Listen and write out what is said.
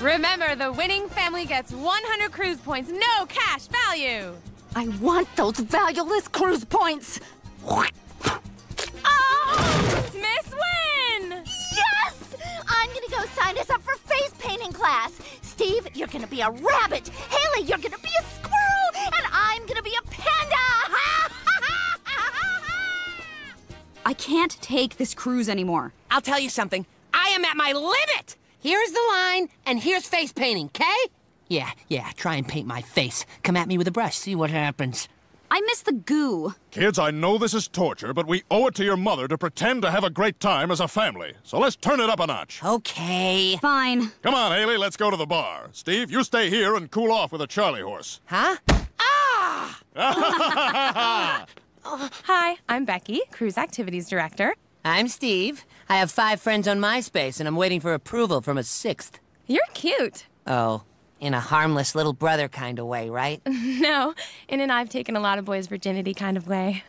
Remember, the winning family gets 100 cruise points, no cash value. I want those valueless cruise points. Oh! Miss Win! Yes! I'm gonna go sign us up for face painting class. Steve, you're gonna be a rabbit. Hayley, you're gonna be a squirrel. And I'm gonna be a panda. I can't take this cruise anymore. I'll tell you something. I am at my limit. Here's the line, and here's face painting, okay? Yeah, yeah, try and paint my face. Come at me with a brush, see what happens. I miss the goo. Kids, I know this is torture, but we owe it to your mother to pretend to have a great time as a family. So let's turn it up a notch. Okay. Fine. Come on, Hayley, let's go to the bar. Steve, you stay here and cool off with a Charlie horse. Huh? Ah! Hi, I'm Becky, Cruise Activities Director. I'm Steve. I have five friends on MySpace, and I'm waiting for approval from a sixth. You're cute. Oh, in a harmless little brother kind of way, right? no, in an I've taken a lot of boys' virginity kind of way.